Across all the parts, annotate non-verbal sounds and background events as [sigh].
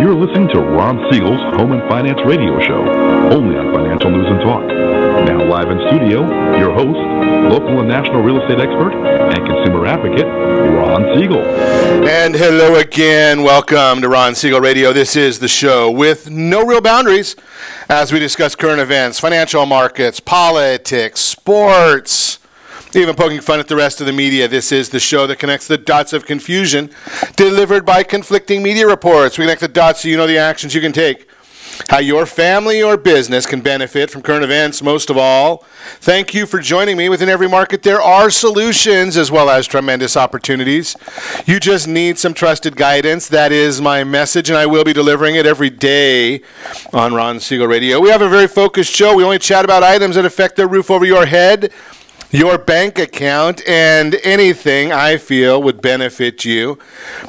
You're listening to Ron Siegel's Home and Finance Radio Show, only on Financial News and Talk. Now live in studio, your host, local and national real estate expert and consumer advocate, Ron Siegel. And hello again. Welcome to Ron Siegel Radio. This is the show with no real boundaries as we discuss current events, financial markets, politics, sports, even poking fun at the rest of the media. This is the show that connects the dots of confusion delivered by conflicting media reports. We connect the dots so you know the actions you can take. How your family or business can benefit from current events, most of all. Thank you for joining me. Within every market, there are solutions as well as tremendous opportunities. You just need some trusted guidance. That is my message, and I will be delivering it every day on Ron Siegel Radio. We have a very focused show. We only chat about items that affect the roof over your head your bank account and anything I feel would benefit you.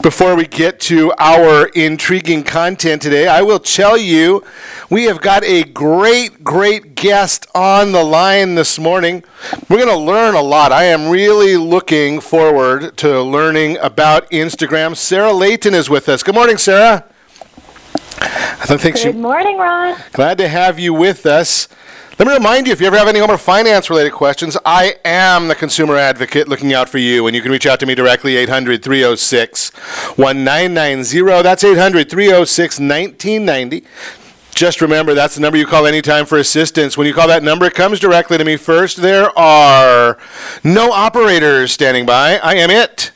Before we get to our intriguing content today, I will tell you we have got a great, great guest on the line this morning. We're going to learn a lot. I am really looking forward to learning about Instagram. Sarah Layton is with us. Good morning, Sarah. I think Good morning, Ron. Glad to have you with us. Let me remind you if you ever have any home or finance related questions, I am the consumer advocate looking out for you. And you can reach out to me directly, 800 306 1990. That's 800 306 1990. Just remember, that's the number you call anytime for assistance. When you call that number, it comes directly to me first. There are no operators standing by. I am it.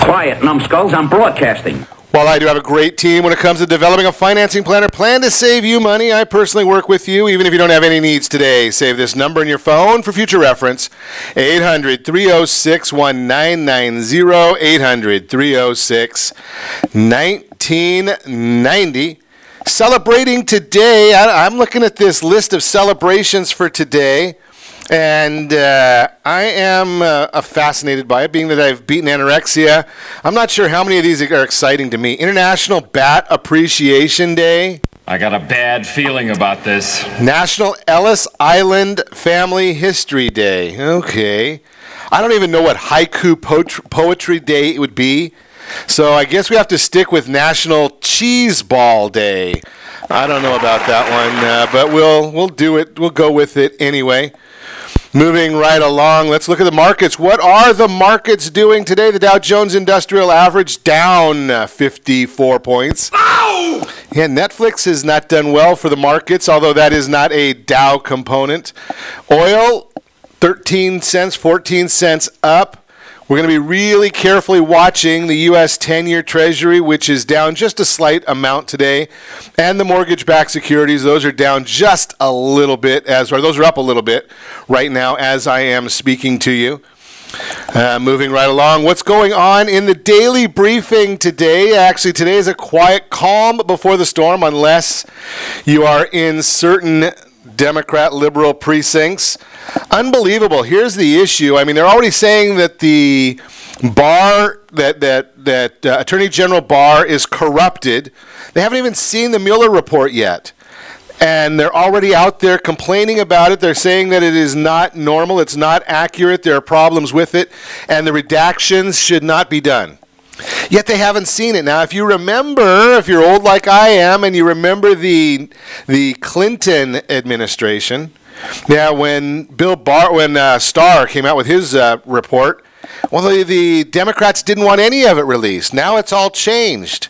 Quiet, numbskulls. I'm broadcasting. While I do have a great team when it comes to developing a financing plan or plan to save you money, I personally work with you even if you don't have any needs today. Save this number in your phone for future reference 800 306 1990. 800 306 1990. Celebrating today, I'm looking at this list of celebrations for today. And uh, I am uh, fascinated by it, being that I've beaten anorexia. I'm not sure how many of these are exciting to me. International Bat Appreciation Day. I got a bad feeling about this. National Ellis Island Family History Day. Okay. I don't even know what haiku poetry day it would be. So I guess we have to stick with National Cheese Ball Day. I don't know about that one, uh, but we'll we'll do it. We'll go with it anyway. Moving right along, let's look at the markets. What are the markets doing today? The Dow Jones Industrial Average down 54 points. Ow! Yeah, Netflix has not done well for the markets, although that is not a Dow component. Oil, 13 cents, 14 cents up. We're going to be really carefully watching the U.S. 10 year Treasury, which is down just a slight amount today, and the mortgage backed securities. Those are down just a little bit, as or those are up a little bit right now as I am speaking to you. Uh, moving right along, what's going on in the daily briefing today? Actually, today is a quiet calm before the storm, unless you are in certain Democrat liberal precincts. Unbelievable. Here's the issue. I mean, they're already saying that the Barr, that that that uh, Attorney General Barr is corrupted. They haven't even seen the Mueller report yet. And they're already out there complaining about it. They're saying that it is not normal, it's not accurate, there are problems with it, and the redactions should not be done. Yet they haven't seen it. Now, if you remember, if you're old like I am, and you remember the the Clinton administration, now when Bill Barr, when uh, Starr came out with his uh, report, well, the, the Democrats didn't want any of it released. Now it's all changed.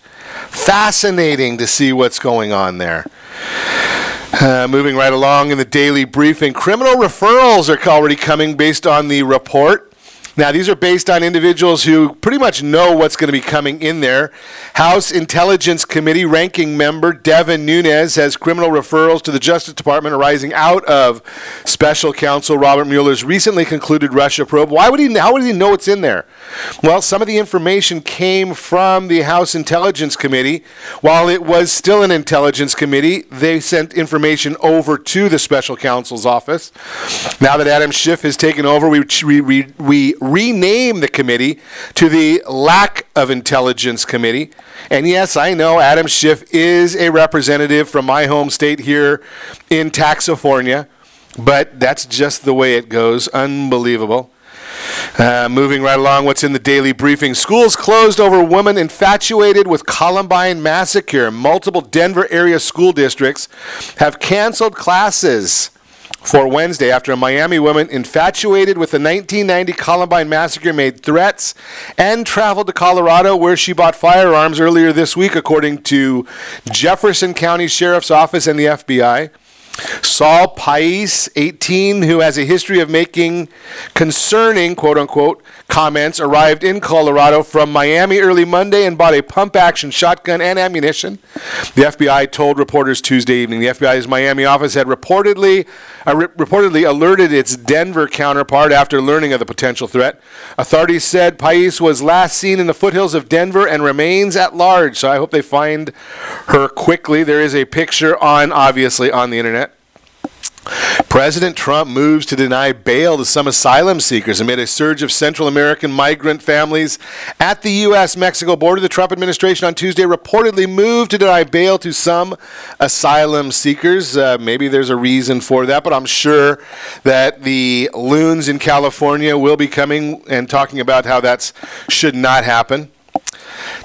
Fascinating to see what's going on there. Uh, moving right along in the daily briefing, criminal referrals are already coming based on the report. Now, these are based on individuals who pretty much know what's going to be coming in there. House Intelligence Committee ranking member Devin Nunes has criminal referrals to the Justice Department arising out of Special Counsel Robert Mueller's recently concluded Russia probe. Why would he? How would he know what's in there? Well, some of the information came from the House Intelligence Committee. While it was still an Intelligence Committee, they sent information over to the Special Counsel's office. Now that Adam Schiff has taken over, we we, we rename the committee to the Lack of Intelligence Committee. And yes, I know Adam Schiff is a representative from my home state here in Taxifornia, but that's just the way it goes. Unbelievable. Uh, moving right along, what's in the daily briefing? Schools closed over woman infatuated with Columbine massacre. Multiple Denver area school districts have canceled classes for Wednesday after a Miami woman infatuated with the 1990 Columbine massacre made threats and traveled to Colorado where she bought firearms earlier this week, according to Jefferson County Sheriff's Office and the FBI. Sol Pais, 18, who has a history of making concerning, quote unquote, comments, arrived in Colorado from Miami early Monday and bought a pump action shotgun and ammunition. The FBI told reporters Tuesday evening the FBI's Miami office had reportedly, uh, re- reportedly alerted its Denver counterpart after learning of the potential threat. Authorities said Pais was last seen in the foothills of Denver and remains at large, so I hope they find her quickly. There is a picture on, obviously, on the internet. President Trump moves to deny bail to some asylum seekers amid a surge of Central American migrant families at the U.S. Mexico border. The Trump administration on Tuesday reportedly moved to deny bail to some asylum seekers. Uh, maybe there's a reason for that, but I'm sure that the loons in California will be coming and talking about how that should not happen.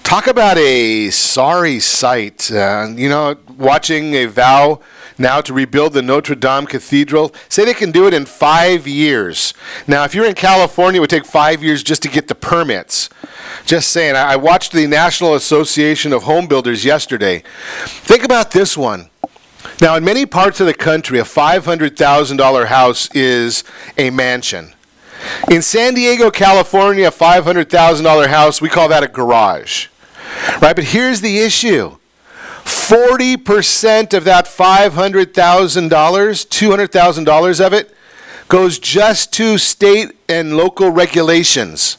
Talk about a sorry sight. Uh, you know, watching a vow now to rebuild the Notre Dame Cathedral. Say they can do it in five years. Now, if you're in California, it would take five years just to get the permits. Just saying. I watched the National Association of Home Builders yesterday. Think about this one. Now, in many parts of the country, a $500,000 house is a mansion. In San Diego, California, a $500,000 house, we call that a garage. Right? But here's the issue 40% of that $500,000, $200,000 of it, goes just to state and local regulations.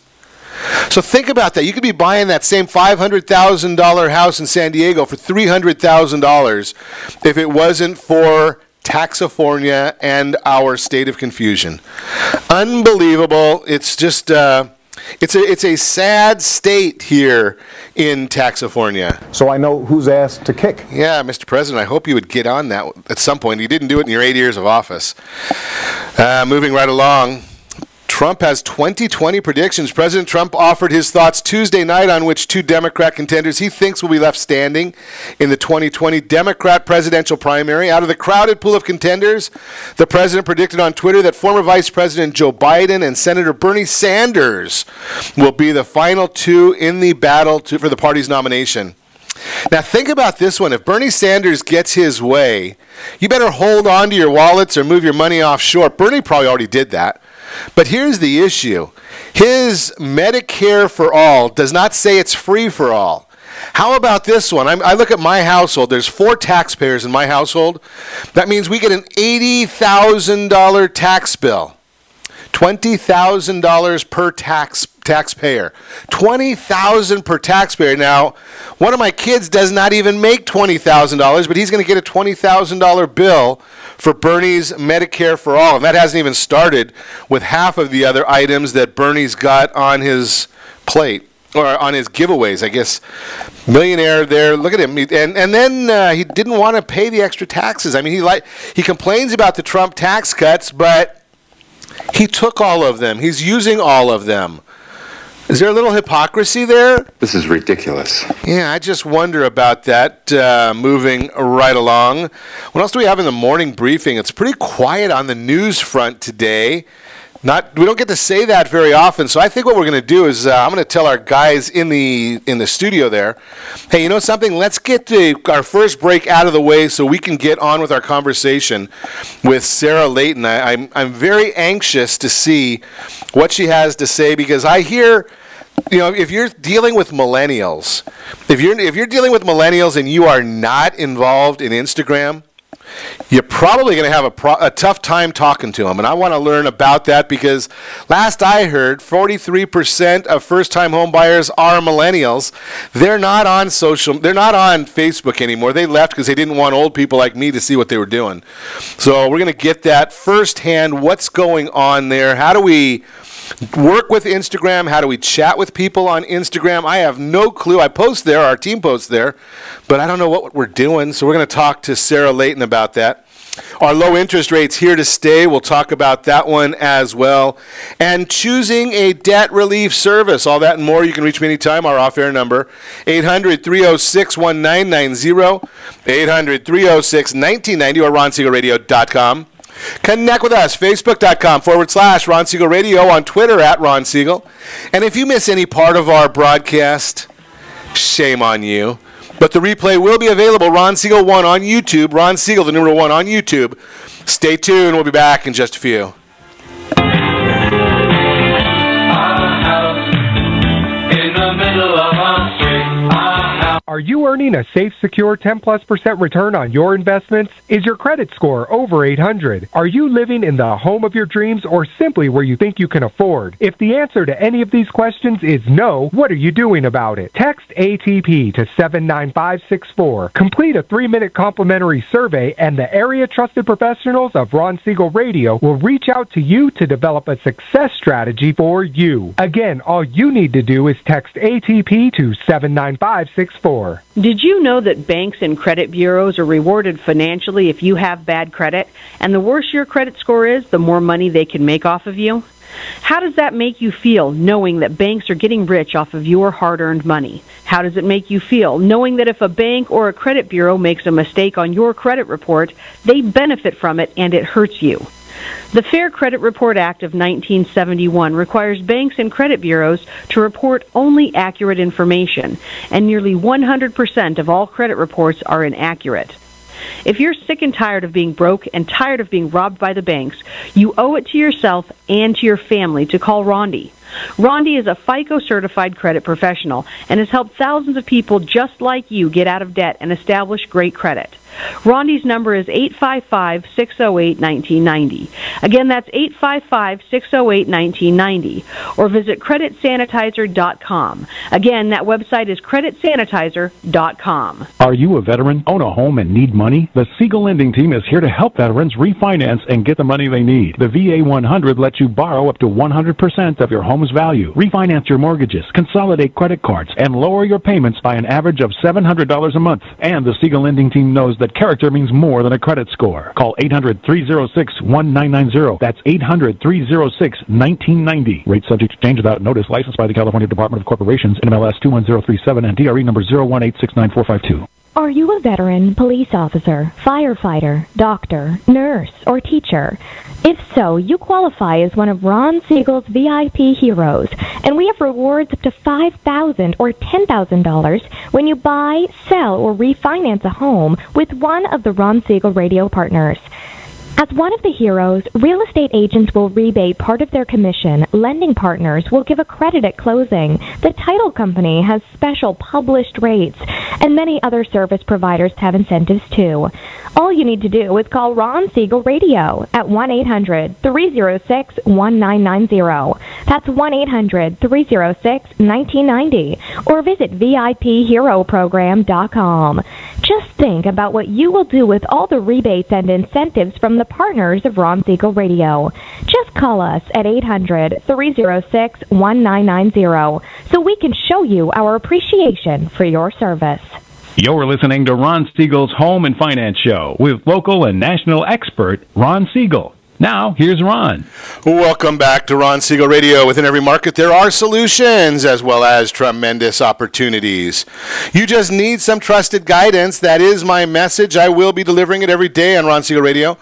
So think about that. You could be buying that same $500,000 house in San Diego for $300,000 if it wasn't for Taxifornia and our state of confusion. Unbelievable. It's just. Uh, it's a, it's a sad state here in Taxifornia. So I know who's asked to kick. Yeah, Mr. President, I hope you would get on that at some point. You didn't do it in your eight years of office. Uh, moving right along. Trump has 2020 predictions. President Trump offered his thoughts Tuesday night on which two Democrat contenders he thinks will be left standing in the 2020 Democrat presidential primary. Out of the crowded pool of contenders, the president predicted on Twitter that former Vice President Joe Biden and Senator Bernie Sanders will be the final two in the battle to, for the party's nomination. Now, think about this one. If Bernie Sanders gets his way, you better hold on to your wallets or move your money offshore. Bernie probably already did that. But here's the issue his Medicare for all does not say it's free for all. How about this one? I'm, i look at my household. There's four taxpayers in my household. That means we get an $80,000 tax bill. $20,000 per tax taxpayer. 20,000 per taxpayer. Now, one of my kids does not even make $20,000, but he's going to get a $20,000 bill for Bernie's Medicare for All. And that hasn't even started with half of the other items that Bernie's got on his plate or on his giveaways, I guess. Millionaire there. Look at him. And and then uh, he didn't want to pay the extra taxes. I mean, he like he complains about the Trump tax cuts, but he took all of them. He's using all of them. Is there a little hypocrisy there? This is ridiculous. Yeah, I just wonder about that. Uh, moving right along. What else do we have in the morning briefing? It's pretty quiet on the news front today. Not, we don't get to say that very often. So I think what we're going to do is uh, I'm going to tell our guys in the in the studio there, hey, you know something? Let's get the, our first break out of the way so we can get on with our conversation with Sarah Layton. I, I'm I'm very anxious to see what she has to say because I hear you know, if you're dealing with millennials, if you're if you're dealing with millennials and you are not involved in Instagram, you're probably going to have a, pro- a, tough time talking to them. And I want to learn about that because last I heard, 43% of first-time home buyers are millennials. They're not on social, they're not on Facebook anymore. They left because they didn't want old people like me to see what they were doing. So we're going to get that firsthand. What's going on there? How do we work with Instagram? How do we chat with people on Instagram? I have no clue. I post there, our team posts there, but I don't know what we're doing. So we're going to talk to Sarah Layton about that. Our low interest rates here to stay. We'll talk about that one as well. And choosing a debt relief service. All that and more. You can reach me anytime. Our off air number 800 306 1990, 800 306 1990, or ronsiegelradio.com. Connect with us, facebook.com forward slash Ron Siegel Radio, on Twitter at Ron Siegel. And if you miss any part of our broadcast, shame on you. But the replay will be available, Ron Siegel 1 on YouTube. Ron Siegel, the number 1 on YouTube. Stay tuned. We'll be back in just a few. Are you earning a safe, secure 10 plus percent return on your investments? Is your credit score over 800? Are you living in the home of your dreams or simply where you think you can afford? If the answer to any of these questions is no, what are you doing about it? Text ATP to 79564. Complete a three minute complimentary survey, and the area trusted professionals of Ron Siegel Radio will reach out to you to develop a success strategy for you. Again, all you need to do is text ATP to 79564. Did you know that banks and credit bureaus are rewarded financially if you have bad credit? And the worse your credit score is, the more money they can make off of you? How does that make you feel knowing that banks are getting rich off of your hard earned money? How does it make you feel knowing that if a bank or a credit bureau makes a mistake on your credit report, they benefit from it and it hurts you? The Fair Credit Report Act of 1971 requires banks and credit bureaus to report only accurate information, and nearly 100% of all credit reports are inaccurate. If you're sick and tired of being broke and tired of being robbed by the banks, you owe it to yourself and to your family to call Rondi. Rondi is a FICO certified credit professional and has helped thousands of people just like you get out of debt and establish great credit. Rondi's number is 855 608 1990. Again, that's 855 608 1990. Or visit creditsanitizer.com. Again, that website is creditsanitizer.com. Are you a veteran, own a home, and need money? The Siegel Lending Team is here to help veterans refinance and get the money they need. The VA 100 lets you borrow up to 100% of your home's value, refinance your mortgages, consolidate credit cards, and lower your payments by an average of $700 a month. And the Siegel Lending Team knows that character means more than a credit score. Call 800 306 1990. That's 800 306 1990. Rate subject to change without notice. Licensed by the California Department of Corporations, NMLS 21037, and DRE number 018694452. Are you a veteran, police officer, firefighter, doctor, nurse, or teacher? If so, you qualify as one of Ron Siegel's VIP heroes, and we have rewards up to 5,000 or $10,000 when you buy, sell, or refinance a home with one of the Ron Siegel radio partners. As one of the heroes, real estate agents will rebate part of their commission. Lending partners will give a credit at closing. The title company has special published rates, and many other service providers have incentives too. All you need to do is call Ron Siegel Radio at 1 800 306 1990. That's 1 800 306 1990. Or visit VIPHeroProgram.com. Just think about what you will do with all the rebates and incentives from the partners of Ron Siegel Radio. Just call us at 800 306 1990 so we can show you our appreciation for your service. You're listening to Ron Siegel's Home and Finance Show with local and national expert Ron Siegel. Now, here's Ron. Welcome back to Ron Siegel Radio. Within every market, there are solutions as well as tremendous opportunities. You just need some trusted guidance. That is my message. I will be delivering it every day on Ron Siegel Radio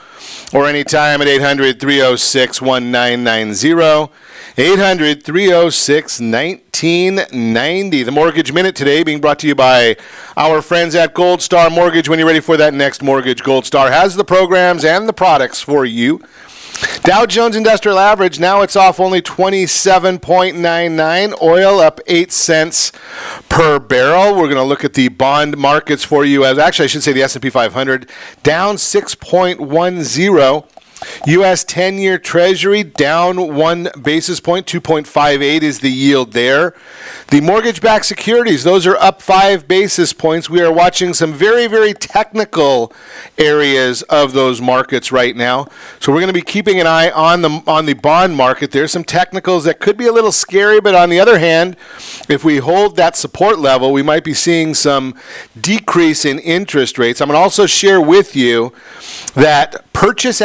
or anytime at 800 306 1990. 800 306 1990. The Mortgage Minute today being brought to you by our friends at Gold Star Mortgage. When you're ready for that next mortgage, Gold Star has the programs and the products for you. Dow Jones Industrial Average now it's off only 27.99. Oil up 8 cents per barrel. We're going to look at the bond markets for you as actually I should say the S&P 500 down 6.10. U.S. 10 year Treasury down one basis point, 2.58 is the yield there. The mortgage backed securities, those are up five basis points. We are watching some very, very technical areas of those markets right now. So we're going to be keeping an eye on the, on the bond market. There's some technicals that could be a little scary, but on the other hand, if we hold that support level, we might be seeing some decrease in interest rates. I'm going to also share with you that purchase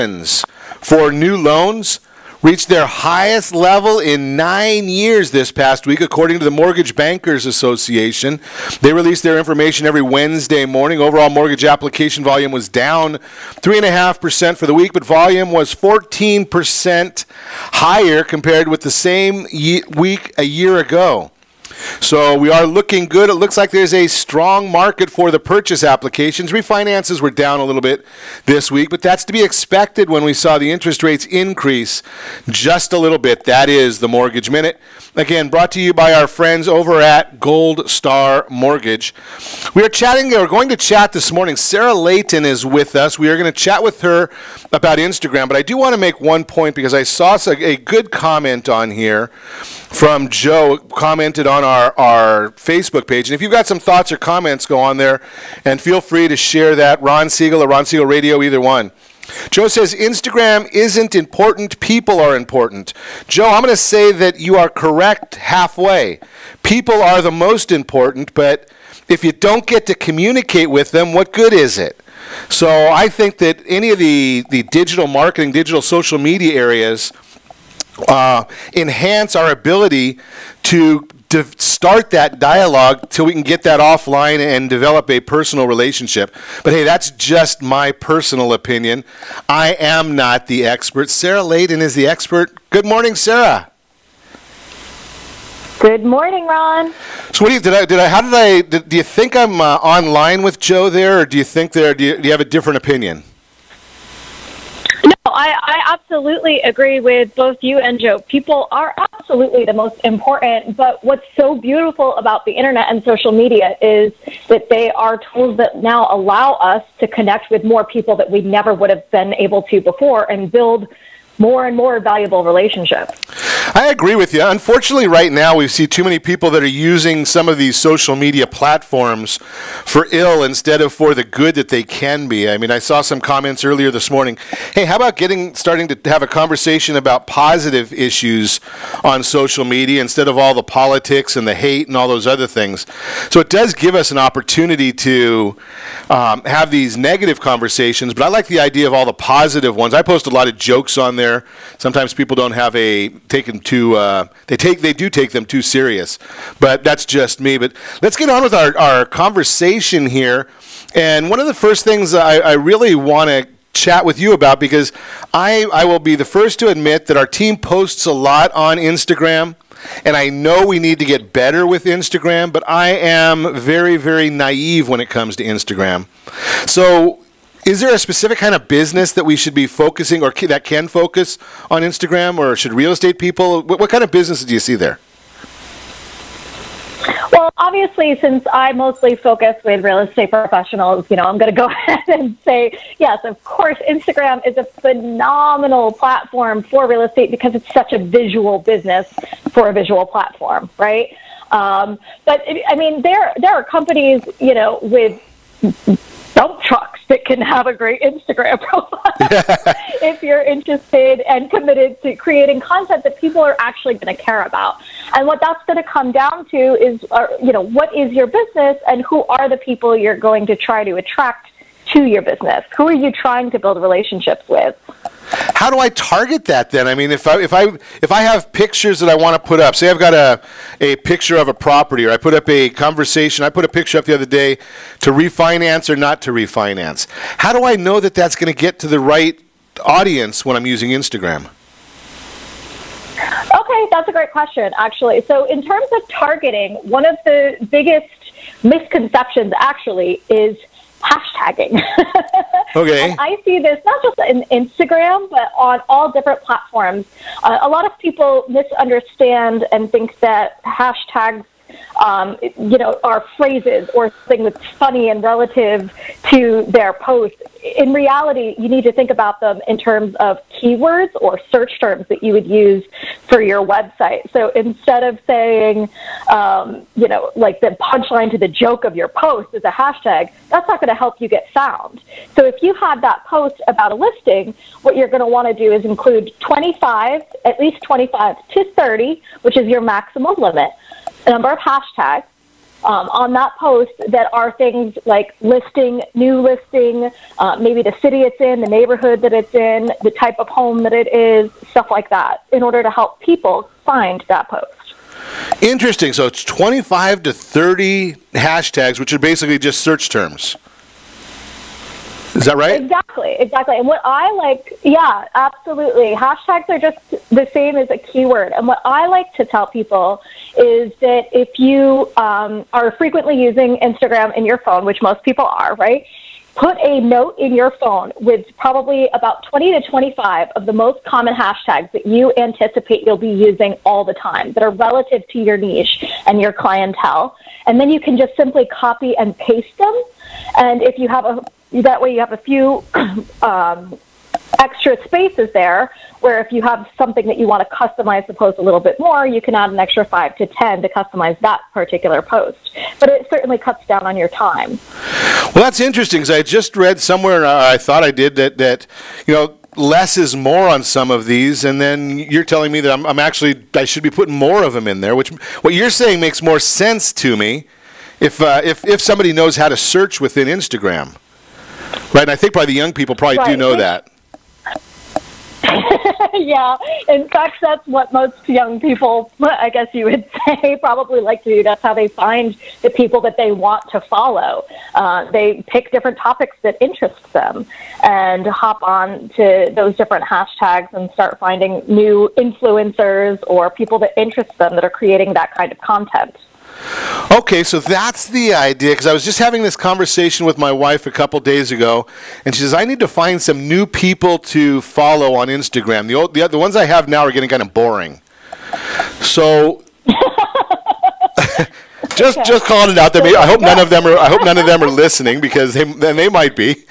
applications for new loans reached their highest level in nine years this past week, according to the Mortgage Bankers Association. They release their information every Wednesday morning. Overall mortgage application volume was down 3.5% for the week, but volume was 14% higher compared with the same ye- week a year ago. So we are looking good. It looks like there's a strong market for the purchase applications. Refinances were down a little bit this week, but that's to be expected when we saw the interest rates increase just a little bit. That is the Mortgage Minute. Again, brought to you by our friends over at Gold Star Mortgage. We are chatting, we're going to chat this morning. Sarah Layton is with us. We are going to chat with her about Instagram, but I do want to make one point because I saw a good comment on here from Joe, commented on our, our Facebook page. And if you've got some thoughts or comments, go on there and feel free to share that. Ron Siegel or Ron Siegel Radio, either one. Joe says Instagram isn't important, people are important. Joe, I'm going to say that you are correct halfway. People are the most important, but if you don't get to communicate with them, what good is it? So I think that any of the, the digital marketing, digital social media areas uh, enhance our ability to to start that dialogue till we can get that offline and develop a personal relationship. But hey, that's just my personal opinion. I am not the expert. Sarah Layton is the expert. Good morning, Sarah. Good morning, Ron. So, what do you did? I did I? How did I? Did, do you think I'm uh, online with Joe there, or do you think there? Do you, do you have a different opinion? I, I absolutely agree with both you and Joe. People are absolutely the most important, but what's so beautiful about the internet and social media is that they are tools that now allow us to connect with more people that we never would have been able to before and build more and more valuable relationships. I agree with you. Unfortunately, right now we see too many people that are using some of these social media platforms for ill instead of for the good that they can be. I mean, I saw some comments earlier this morning. Hey, how about getting starting to have a conversation about positive issues on social media instead of all the politics and the hate and all those other things? So it does give us an opportunity to um, have these negative conversations, but I like the idea of all the positive ones. I post a lot of jokes on there there. Sometimes people don't have a taken too. Uh, they take they do take them too serious, but that's just me. But let's get on with our our conversation here. And one of the first things I, I really want to chat with you about because I, I will be the first to admit that our team posts a lot on Instagram. And I know we need to get better with Instagram, but I am very, very naive when it comes to Instagram. So is there a specific kind of business that we should be focusing or that can focus on Instagram or should real estate people? What, what kind of businesses do you see there? Well, obviously, since I mostly focus with real estate professionals, you know, I'm going to go [laughs] ahead and say, yes, of course, Instagram is a phenomenal platform for real estate because it's such a visual business for a visual platform, right? Um, but I mean, there there are companies, you know, with dump trucks that can have a great Instagram [laughs] profile if you're interested and committed to creating content that people are actually going to care about. And what that's going to come down to is, uh, you know, what is your business and who are the people you're going to try to attract to your business? Who are you trying to build relationships with? How do I target that then? I mean, if I if I if I have pictures that I want to put up, say I've got a a picture of a property, or I put up a conversation, I put a picture up the other day to refinance or not to refinance. How do I know that that's going to get to the right audience when I'm using Instagram? Okay, that's a great question, actually. So, in terms of targeting, one of the biggest misconceptions actually is hashtagging. [laughs] Okay. I see this not just in Instagram, but on all different platforms. Uh, a lot of people misunderstand and think that hashtags um, you know, are phrases or something that's funny and relative to their post. In reality, you need to think about them in terms of keywords or search terms that you would use for your website. So instead of saying, um, you know, like the punchline to the joke of your post is a hashtag, that's not going to help you get found. So if you had that post about a listing, what you're going to want to do is include 25, at least 25 to 30, which is your maximum limit, a number of hashtags, um, on that post that are things like listing, new listing, uh, maybe the city it's in, the neighborhood that it's in, the type of home that it is, stuff like that, in order to help people find that post. Interesting. So it's 25 to 30 hashtags, which are basically just search terms. Is that right? Exactly, exactly. And what I like, yeah, absolutely. Hashtags are just the same as a keyword. And what I like to tell people is that if you um, are frequently using Instagram in your phone, which most people are, right? Put a note in your phone with probably about 20 to 25 of the most common hashtags that you anticipate you'll be using all the time that are relative to your niche and your clientele. And then you can just simply copy and paste them. And if you have a that way you have a few [clears throat] um, extra spaces there where if you have something that you want to customize the post a little bit more, you can add an extra five to 10 to customize that particular post. But it certainly cuts down on your time. Well, that's interesting because I just read somewhere, uh, I thought I did, that, that, you know, less is more on some of these, and then you're telling me that I'm, I'm actually, I should be putting more of them in there, which what you're saying makes more sense to me if, uh, if, if somebody knows how to search within Instagram. Right, and I think probably the young people probably right. do know that. [laughs] yeah, in fact, that's what most young people, I guess you would [laughs] say, probably like to do. That's how they find the people that they want to follow. Uh, they pick different topics that interest them and hop on to those different hashtags and start finding new influencers or people that interest them that are creating that kind of content. Okay, so that's the idea. Because I was just having this conversation with my wife a couple days ago, and she says I need to find some new people to follow on Instagram. The old, the, the ones I have now are getting kind of boring. So. [laughs] just okay. just calling it out there. I hope none of them are. I hope none of them are [laughs] listening because they, then they might be. [laughs]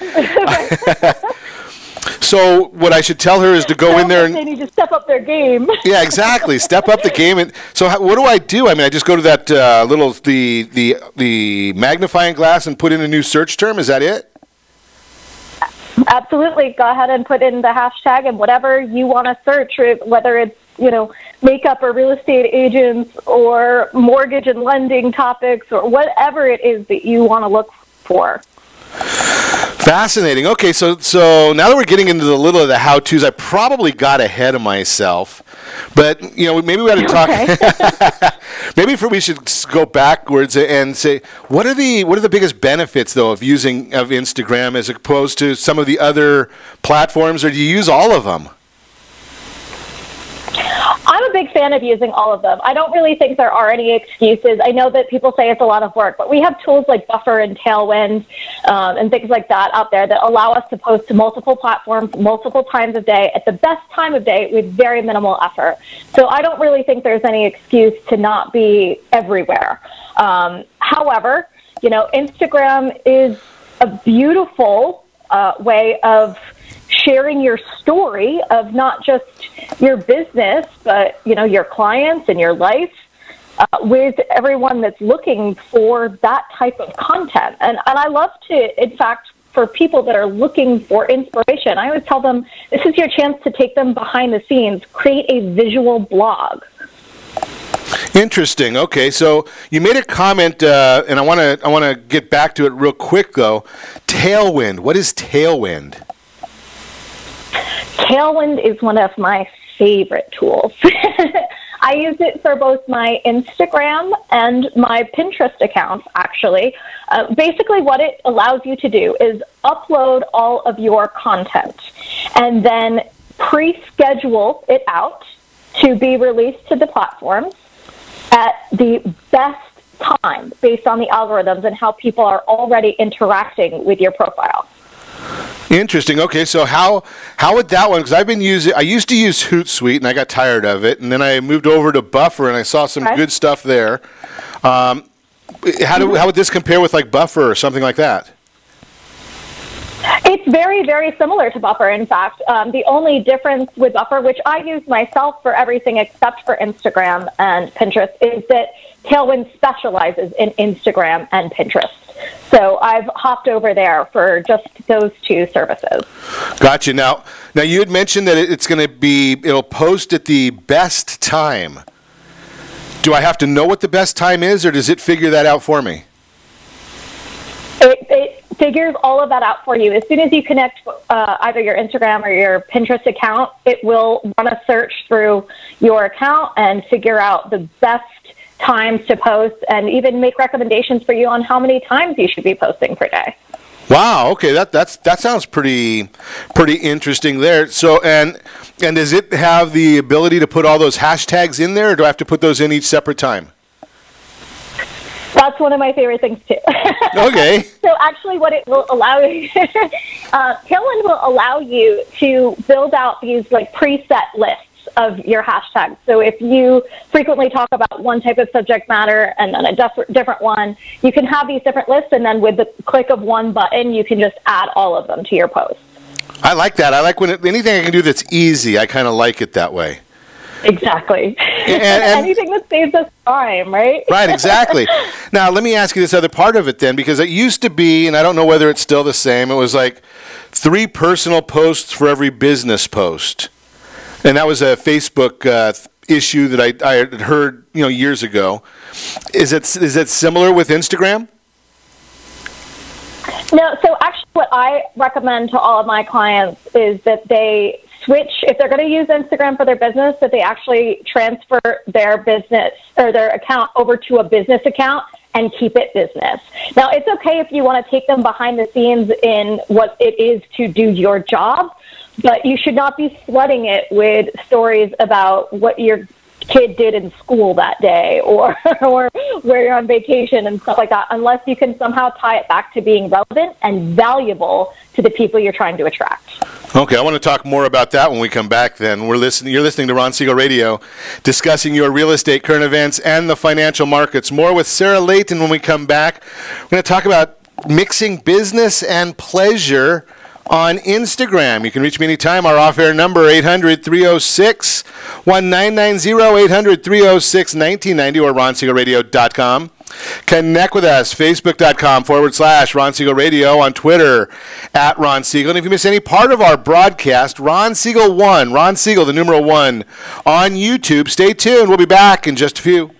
So what I should tell her is to go in there and they need to step up their game. [laughs] yeah, exactly. Step up the game. And so how, what do I do? I mean, I just go to that uh, little the the the magnifying glass and put in a new search term. Is that it? Absolutely. Go ahead and put in the hashtag and whatever you want to search, whether it's you know makeup or real estate agents or mortgage and lending topics or whatever it is that you want to look for. Fascinating. Okay, so so now that we're getting into the little of the how tos, I probably got ahead of myself. But you know, maybe we got to talk. [laughs] maybe for, we should go backwards and say what are the what are the biggest benefits though of using of Instagram as opposed to some of the other platforms, or do you use all of them? I'm a big fan of using all of them. I don't really think there are any excuses. I know that people say it's a lot of work, but we have tools like Buffer and Tailwind um, and things like that out there that allow us to post to multiple platforms multiple times a day at the best time of day with very minimal effort. So I don't really think there's any excuse to not be everywhere. Um, however, you know, Instagram is a beautiful uh, way of sharing your story of not just your business, but you know your clients and your life uh, with everyone that's looking for that type of content. And and I love to, in fact, for people that are looking for inspiration, I always tell them this is your chance to take them behind the scenes, create a visual blog. Interesting. Okay, so you made a comment, uh, and I want to I want to get back to it real quick though. Tailwind. What is Tailwind? Tailwind is one of my favorite tools. [laughs] I use it for both my Instagram and my Pinterest accounts, actually. Uh, basically, what it allows you to do is upload all of your content and then pre schedule it out to be released to the platforms at the best time based on the algorithms and how people are already interacting with your profile. Interesting. Okay, so how how would that one? Because I've been using. I used to use Hootsuite and I got tired of it, and then I moved over to Buffer and I saw some okay. good stuff there. Um, how do how would this compare with like Buffer or something like that? It's very, very similar to Buffer, in fact. Um, the only difference with Buffer, which I use myself for everything except for Instagram and Pinterest, is that Tailwind specializes in Instagram and Pinterest. So I've hopped over there for just those two services. Gotcha. Now, now you had mentioned that it's going to be it'll post at the best time. Do I have to know what the best time is, or does it figure that out for me? It, it figures all of that out for you. As soon as you connect uh, either your Instagram or your Pinterest account, it will run a search through your account and figure out the best times to post and even make recommendations for you on how many times you should be posting per day. Wow. Okay. That that's that sounds pretty pretty interesting there. So and and does it have the ability to put all those hashtags in there, or do I have to put those in each separate time? That's one of my favorite things too. [laughs] Okay. so actually, what it will allow you, [laughs] uh, Tailwind will allow you to build out these like preset lists of your hashtag. So if you frequently talk about one type of subject matter and then a diff- different one, you can have these different lists, and then with the click of one button, you can just add all of them to your post. I like that. I like when it, anything I can do that's easy. I kind of like it that way. Exactly. And- [laughs] and- Anything that saves us time, right? Right, [laughs] exactly. now, let me ask you this other part of it then, because it used to be, and I don't know whether it's still the same, it was like three personal posts for every business post. And that was a Facebook uh, issue that I, I had heard you know years ago. Is it is it similar with Instagram? No, so actually, what I recommend to all of my clients is that they switch, if they're going to use Instagram for their business, that they actually transfer their business or their account over to a business account and keep it business. Now, it's okay if you want to take them behind the scenes in what it is to do your job, but you should not be flooding it with stories about what your kid did in school that day or [laughs] or where you're on vacation and stuff like that unless you can somehow tie it back to being relevant and valuable to the people you're trying to attract. Okay, I want to talk more about that when we come back. Then we're listening. You're listening to Ron Siegel Radio, discussing your real estate, current events, and the financial markets. More with Sarah Layton when we come back. We're going to talk about mixing business and pleasure on Instagram. You can reach me anytime. Our off-air number 800-306 1990 800 306 1990 or. Connect with us, facebook.com forward slash Ron Siegel Radio, on Twitter at Ron Siegel. And if you miss any part of our broadcast, Ron Siegel 1, Ron Siegel, the numeral 1, on YouTube. Stay tuned. We'll be back in just a few.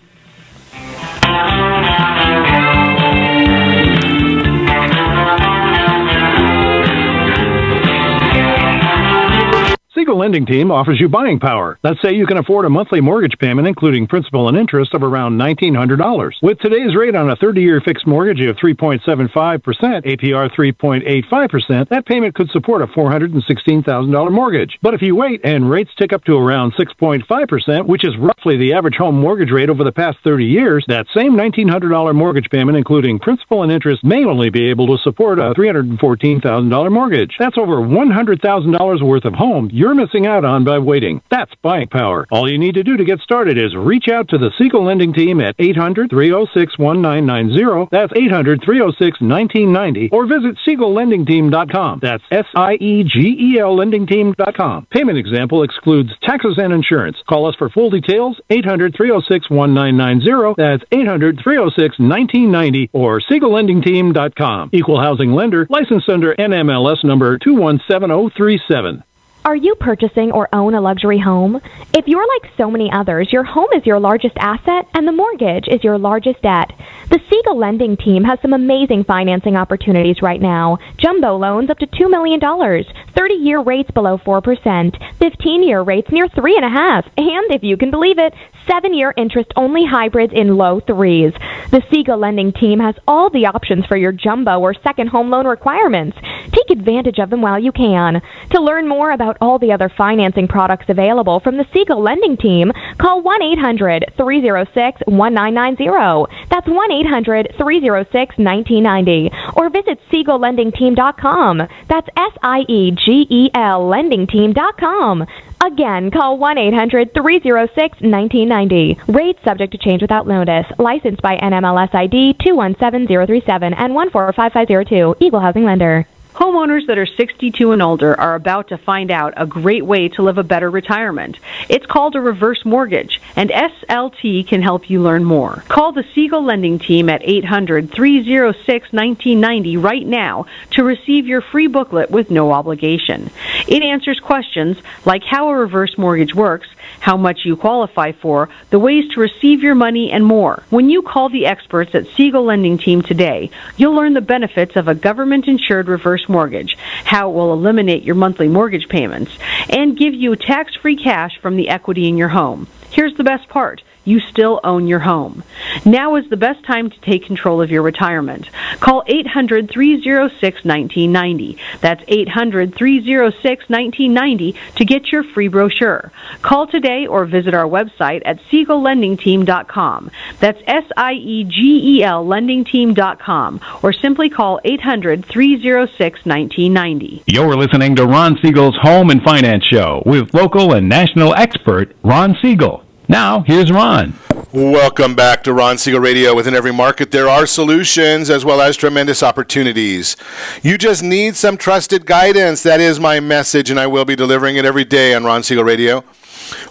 Siegel Lending Team offers you buying power. Let's say you can afford a monthly mortgage payment, including principal and interest, of around $1,900. With today's rate on a 30 year fixed mortgage of 3.75%, APR 3.85%, that payment could support a $416,000 mortgage. But if you wait and rates tick up to around 6.5%, which is roughly the average home mortgage rate over the past 30 years, that same $1,900 mortgage payment, including principal and interest, may only be able to support a $314,000 mortgage. That's over $100,000 worth of home you're missing out on by waiting. That's buying power. All you need to do to get started is reach out to the Siegel Lending Team at 800 306 1990. That's 800 306 1990. Or visit SiegelLendingTeam.com. That's S I E G E L LendingTeam.com. Payment example excludes taxes and insurance. Call us for full details 800 306 1990. That's 800 306 1990 or SiegelLendingTeam.com. Equal housing lender licensed under NMLS number 217037. Are you purchasing or own a luxury home? If you're like so many others, your home is your largest asset and the mortgage is your largest debt. The Siegel Lending Team has some amazing financing opportunities right now. Jumbo loans up to $2 million, 30 year rates below 4%, 15 year rates near 3.5, and if you can believe it, seven year interest only hybrids in low threes. The Siegel Lending Team has all the options for your jumbo or second home loan requirements. Take advantage of them while you can. To learn more about all the other financing products available from the Siegel Lending Team, call 1 800 306 1990. That's 1 800 306 1990. Or visit SiegelLendingTeam.com. That's S I E G E L LendingTeam.com. Again, call 1 800 306 1990. Rates subject to change without notice. Licensed by NMLS ID 217037 and 145502. Equal Housing Lender. Homeowners that are 62 and older are about to find out a great way to live a better retirement. It's called a reverse mortgage, and SLT can help you learn more. Call the Siegel Lending Team at 800 306 1990 right now to receive your free booklet with no obligation. It answers questions like how a reverse mortgage works, how much you qualify for, the ways to receive your money, and more. When you call the experts at Siegel Lending Team today, you'll learn the benefits of a government insured reverse mortgage, how it will eliminate your monthly mortgage payments, and give you tax free cash from the equity in your home. Here's the best part you still own your home. Now is the best time to take control of your retirement. Call 800 306 1990. That's 800 306 1990 to get your free brochure. Call today or visit our website at SiegelLendingTeam.com. That's S I E G E L LendingTeam.com or simply call 800 306 1990. You're listening to Ron Siegel's Home and Finance Show with local and national expert Ron Siegel. Now, here's Ron. Welcome back to Ron Siegel Radio. Within every market, there are solutions as well as tremendous opportunities. You just need some trusted guidance. That is my message, and I will be delivering it every day on Ron Siegel Radio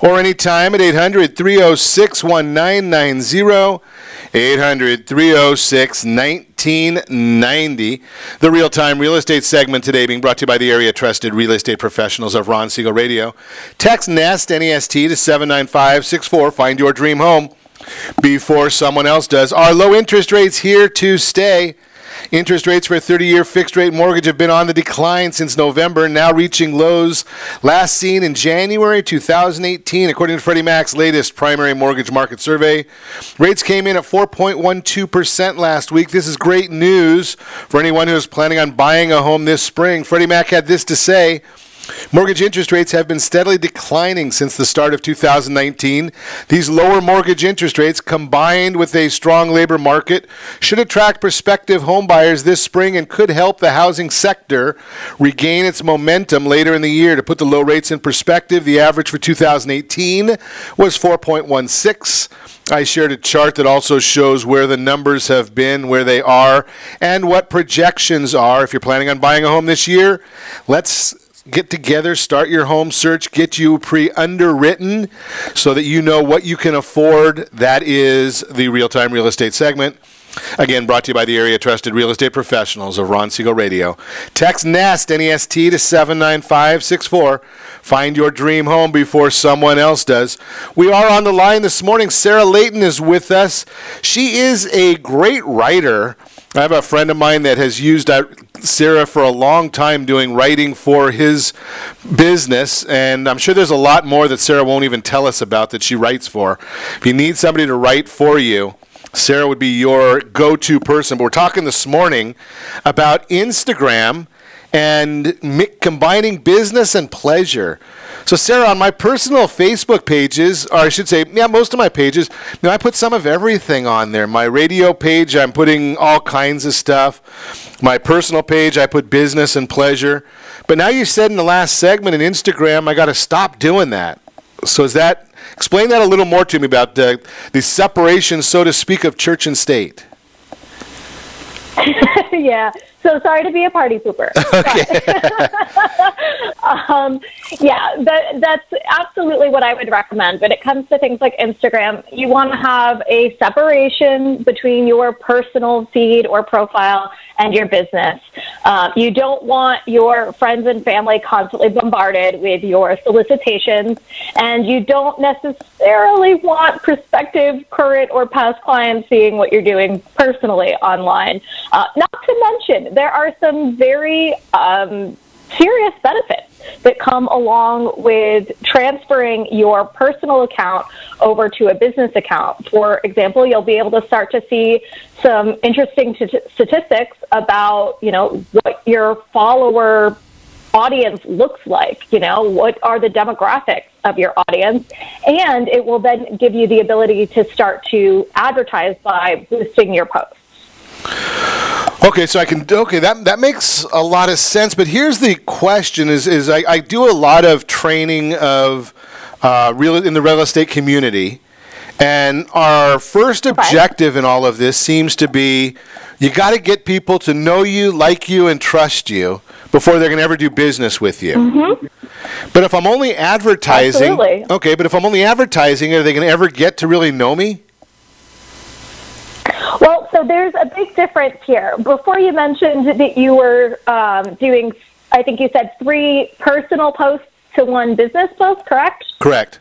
or anytime at 800 306 1990. 800 306 1990. The real time real estate segment today being brought to you by the area trusted real estate professionals of Ron Siegel Radio. Text NEST, NEST to 79564. Find your dream home before someone else does. Are low interest rates here to stay? Interest rates for a 30 year fixed rate mortgage have been on the decline since November, now reaching lows last seen in January 2018, according to Freddie Mac's latest primary mortgage market survey. Rates came in at 4.12% last week. This is great news for anyone who is planning on buying a home this spring. Freddie Mac had this to say. Mortgage interest rates have been steadily declining since the start of 2019. These lower mortgage interest rates, combined with a strong labor market, should attract prospective homebuyers this spring and could help the housing sector regain its momentum later in the year. To put the low rates in perspective, the average for 2018 was 4.16. I shared a chart that also shows where the numbers have been, where they are, and what projections are. If you're planning on buying a home this year, let's get together, start your home search, get you pre underwritten so that you know what you can afford. That is the real time real estate segment. Again, brought to you by the area trusted real estate professionals of Ron Siegel Radio. Text NEST, N-E-S-T, to 79564. Find your dream home before someone else does. We are on the line this morning. Sarah Layton is with us. She is a great writer. I have a friend of mine that has used Sarah for a long time doing writing for his business, and I'm sure there's a lot more that Sarah won't even tell us about that she writes for. If you need somebody to write for you, Sarah would be your go to person. But we're talking this morning about Instagram and combining business and pleasure. So, Sarah, on my personal Facebook pages, or I should say, yeah, most of my pages, you know, I put some of everything on there. My radio page, I'm putting all kinds of stuff. My personal page, I put business and pleasure. But now you said in the last segment in Instagram, I got to stop doing that. So, is that Explain that a little more to me about uh, the separation, so to speak, of church and state. [laughs] yeah. So sorry to be a party pooper. [laughs] Okay. [laughs] um, yeah, that, that's absolutely what I would recommend. When it comes to things like Instagram, you want to have a separation between your personal feed or profile and your business. Uh, you don't want your friends and family constantly bombarded with your solicitations, and you don't necessarily want prospective, current, or past clients seeing what you're doing personally online. Uh, not to mention, there are some very um, serious benefits that come along with transferring your personal account over to a business account. For example, you'll be able to start to see some interesting t- statistics about, you know, what your follower audience looks like, you know, what are the demographics of your audience, and it will then give you the ability to start to advertise by boosting your posts. Okay, so I can okay that that makes a lot of sense. But here's the question: is is I, I do a lot of training of uh, real in the real estate community, and our first objective in all of this seems to be you got to get people to know you, like you, and trust you before they're going to ever do business with you. Mm-hmm. But if I'm only advertising, Absolutely. okay, but if I'm only advertising, are they going to ever get to really know me? Well, there's a big difference here. Before you mentioned that you were um, doing I think you said three personal posts to one business post, correct? Correct.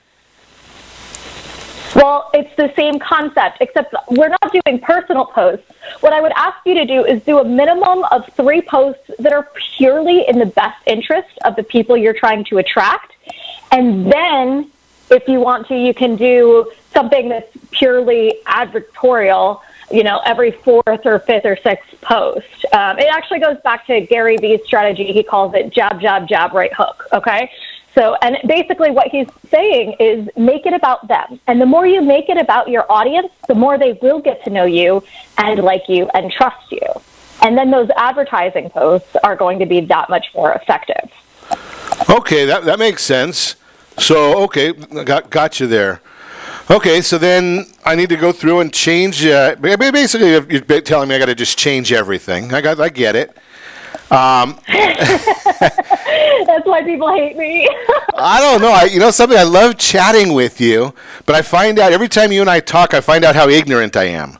Well, it's the same concept, except we're not doing personal posts. What I would ask you to do is do a minimum of three posts that are purely in the best interest of the people you're trying to attract. And then, if you want to, you can do something that's purely advertorial, you know, every fourth or fifth or sixth post. Um, it actually goes back to Gary Vee's strategy. He calls it jab, jab, jab, right hook. Okay. So, and basically what he's saying is make it about them. And the more you make it about your audience, the more they will get to know you and like you and trust you. And then those advertising posts are going to be that much more effective. Okay, that, that makes sense. So, okay, got, got you there. Okay, so then I need to go through and change. Uh, basically, you're telling me I got to just change everything. I got, I get it. Um, That's why people hate me. [laughs] I don't know. I, you know something. I love chatting with you, but I find out every time you and I talk, I find out how ignorant I am.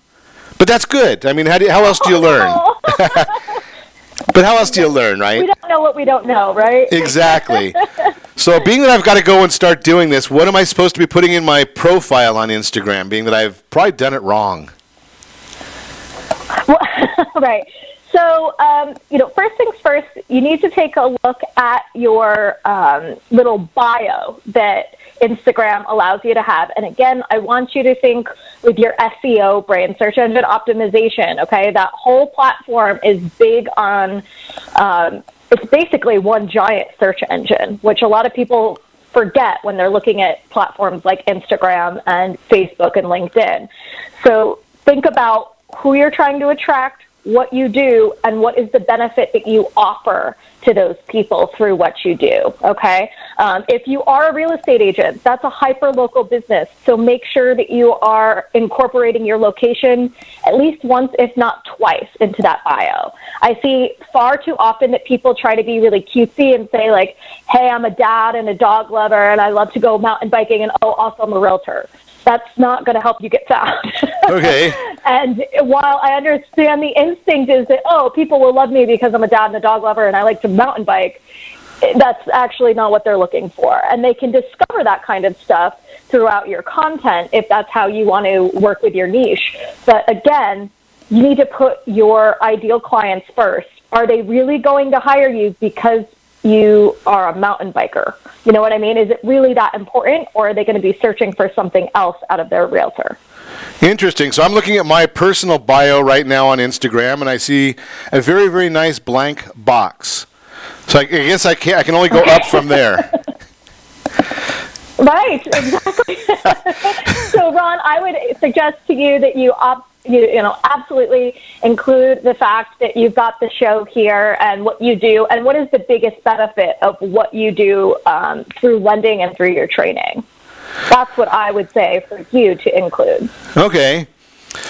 But that's good. I mean, how, do, how else do you [laughs] learn? [laughs] but how else do you learn, right? We don't know what we don't know, right? Exactly. So, being that I've got to go and start doing this, what am I supposed to be putting in my profile on Instagram? Being that I've probably done it wrong. [laughs] right. So, um, you know, first things first, you need to take a look at your um, little bio that Instagram allows you to have. And again, I want you to think with your SEO brain, search engine optimization. Okay, that whole platform is big on. Um, it's basically one giant search engine, which a lot of people forget when they're looking at platforms like Instagram and Facebook and LinkedIn. So think about who you're trying to attract, what you do and what is the benefit that you offer to those people through what you do. Okay. Um, if you are a real estate agent, that's a hyper local business. So make sure that you are incorporating your location at least once, if not twice, into that bio. I see far too often that people try to be really cutesy and say, like, hey, I'm a dad and a dog lover and I love to go mountain biking and oh, also I'm a realtor that's not going to help you get found. [laughs] Okay. and while I understand the instinct is that, oh, people will love me because I'm a dad and a dog lover and I like to mountain bike, that's actually not what they're looking for. And they can discover that kind of stuff throughout your content if that's how you want to work with your niche. But again, you need to put your ideal clients first. Are they really going to hire you because you are a mountain biker. You know what I mean? Is it really that important, or are they going to be searching for something else out of their realtor? Interesting. So I'm looking at my personal bio right now on Instagram, and I see a very, very nice blank box. So I, I guess I can I can only go up from there. [laughs] Right, exactly. [laughs] so, Ron, I would suggest to you that you opt you, you know, absolutely include the fact that you've got the show here and what you do, and what is the biggest benefit of what you do um, through lending and through your training. That's what I would say for you to include. Okay.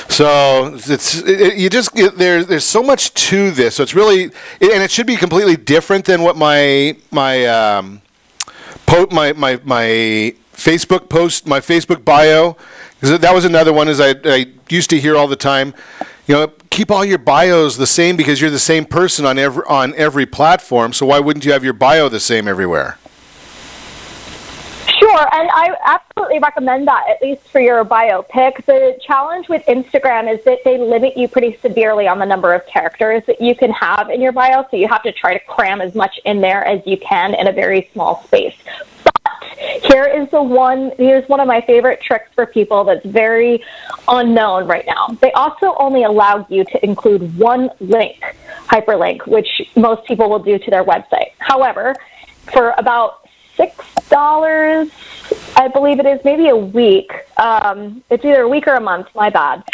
So it's it, you just it, there's there's so much to this. So it's really and it should be completely different than what my my um, po- my my my Facebook post, my Facebook bio because that was another one. As I, I used to hear all the time, you know, keep all your bios the same because you're the same person on every on every platform. So why wouldn't you have your bio the same everywhere? Sure, and I absolutely recommend that, at least for your bio pic. The challenge with Instagram is that they limit you pretty severely on the number of characters that you can have in your bio, so you have to try to cram as much in there as you can in a very small space. Here is the one, here's one of my favorite tricks for people that's very unknown right now. They also only allow you to include one link, hyperlink, which most people will do to their website. However, for about $6, I believe it is, maybe a week, um, it's either a week or a month, my bad.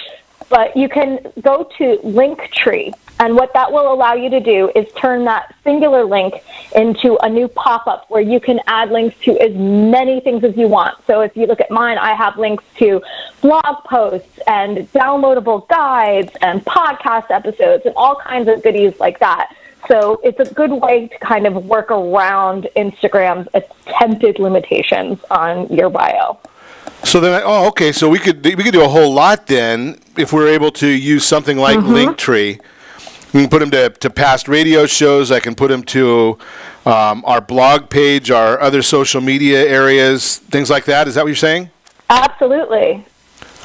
But you can go to Linktree and what that will allow you to do is turn that singular link into a new pop up where you can add links to as many things as you want. So if you look at mine, I have links to blog posts and downloadable guides and podcast episodes and all kinds of goodies like that. So it's a good way to kind of work around Instagram's attempted limitations on your bio. So then, oh, okay. So we could we could do a whole lot then if we're able to use something like mm-hmm. Linktree You can put them to, to past radio shows. I can put them to um, our blog page, our other social media areas, things like that. Is that what you're saying? Absolutely.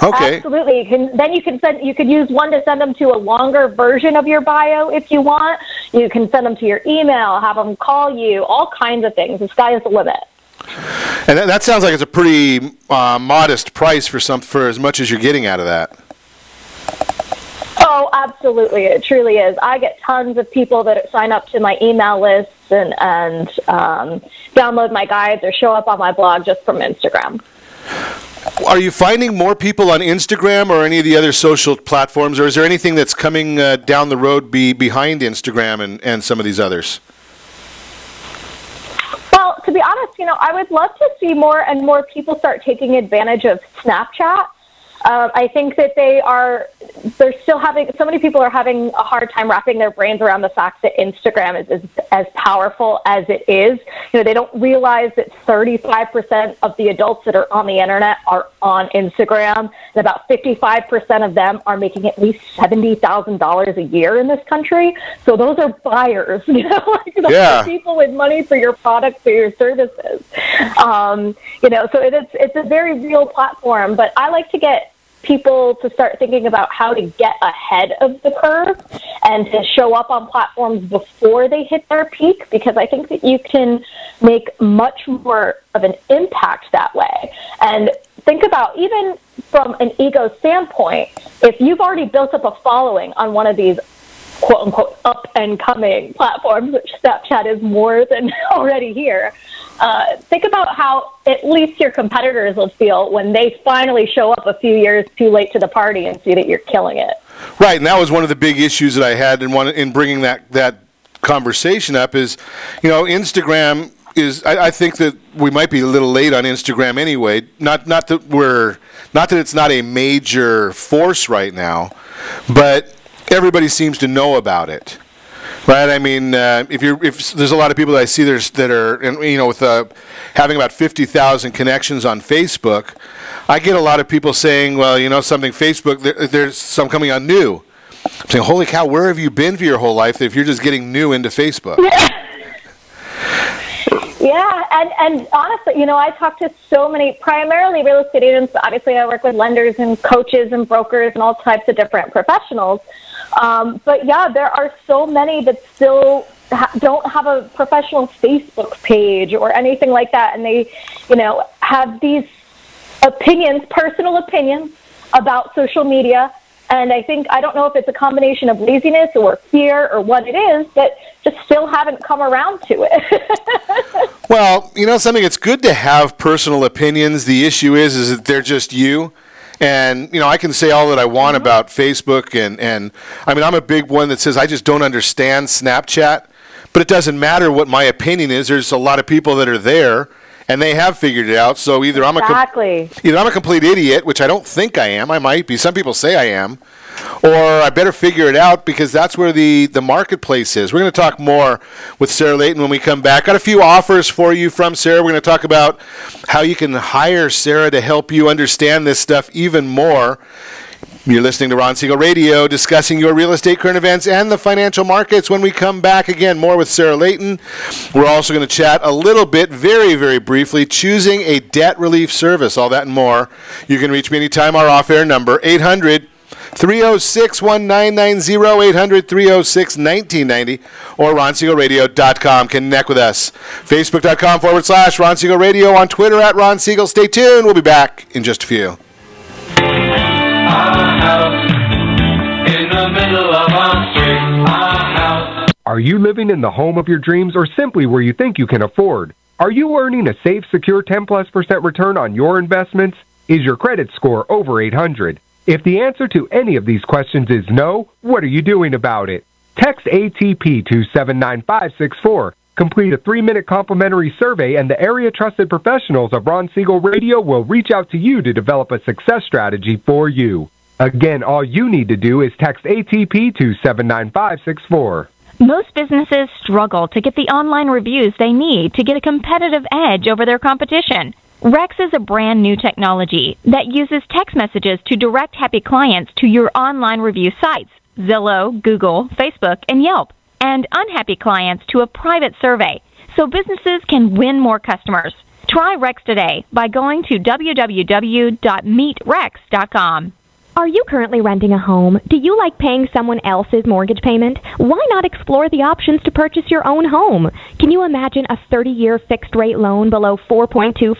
Okay. Absolutely. You can, then you can send. You could use one to send them to a longer version of your bio if you want. You can send them to your email, have them call you, all kinds of things. The sky is the limit. And that, that sounds like it's a pretty uh, modest price for some for as much as you're getting out of that. Oh, absolutely. It truly is. I get tons of people that sign up to my email lists and, and um, download my guides or show up on my blog just from Instagram. Are you finding more people on Instagram or any of the other social platforms, or is there anything that's coming uh, down the road be behind Instagram and, and some of these others? Well, to be honest, you know, I would love to see more and more people start taking advantage of Snapchat. Uh, I think that they are, they're still having, so many people are having a hard time wrapping their brains around the fact that Instagram is, is as powerful as it is. You know, they don't realize that 35% of the adults that are on the internet are on Instagram, and about 55% of them are making at least $70,000 a year in this country. So those are buyers, [laughs] you know, like those Yeah. are people with money for your products or your services. Um, you know, so it's, it's a very real platform, but I like to get people to start thinking about how to get ahead of the curve and to show up on platforms before they hit their peak because I think that you can make much more of an impact that way. And think about even from an ego standpoint, if you've already built up a following on one of these quote unquote up and coming platforms, which Snapchat is more than [laughs] already here. Uh, think about how at least your competitors will feel when they finally show up a few years too late to the party and see that you're killing it. Right, and that was one of the big issues that I had in one in bringing that that conversation up. Is you know Instagram is I, I think that we might be a little late on Instagram anyway. Not not that we're not that it's not a major force right now, but everybody seems to know about it. Right, I mean, uh, if you're, if there's a lot of people that I see there's that are, you know, with uh, having about fifty thousand connections on Facebook, I get a lot of people saying, well, you know, something Facebook, there, there's some coming on new. I'm saying, holy cow, where have you been for your whole life if you're just getting new into Facebook? [laughs] Yeah, and and honestly, you know, I talk to so many, primarily real estate agents. Obviously, I work with lenders and coaches and brokers and all types of different professionals. Um, but yeah, there are so many that still ha- don't have a professional Facebook page or anything like that, and they, you know, have these opinions, personal opinions about social media. And I think I don't know if it's a combination of laziness or fear or what it is, but just still haven't come around to it. [laughs] Well, you know something. It's good to have personal opinions. The issue is, is that they're just you. And you know, I can say all that I want mm-hmm. about Facebook, and and I mean, I'm a big one that says I just don't understand Snapchat. But it doesn't matter what my opinion is. There's a lot of people that are there, and they have figured it out. So either I'm a com- either I'm a complete idiot, which I don't think I am. I might be. Some people say I am. Or I better figure it out because that's where the, the marketplace is. We're going to talk more with Sarah Layton when we come back. Got a few offers for you from Sarah. We're going to talk about how you can hire Sarah to help you understand this stuff even more. You're listening to Ron Siegel Radio, discussing your real estate current events and the financial markets. When we come back again, more with Sarah Layton. We're also going to chat a little bit, very, very briefly, choosing a debt relief service. All that and more. You can reach me anytime. Our off air number, 800 306 1990, 800 306 1990, or ronsiegelradio.com. Connect with us. Facebook.com forward slash Ron Siegel Radio. On Twitter at Ron Siegel. Stay tuned. We'll be back in just a few. Are you living in the home of your dreams or simply where you think you can afford? Are you earning a safe, secure 10 plus percent return on your investments? Is your credit score over 800? If the answer to any of these questions is no, what are you doing about it? Text ATP to 79564. Complete a three minute complimentary survey, and the area trusted professionals of Ron Siegel Radio will reach out to you to develop a success strategy for you. Again, all you need to do is text ATP to 79564. Most businesses struggle to get the online reviews they need to get a competitive edge over their competition. Rex is a brand new technology that uses text messages to direct happy clients to your online review sites Zillow, Google, Facebook, and Yelp, and unhappy clients to a private survey so businesses can win more customers. Try Rex today by going to www.meetrex.com. Are you currently renting a home? Do you like paying someone else's mortgage payment? Why not explore the options to purchase your own home? Can you imagine a 30 year fixed rate loan below 4.25%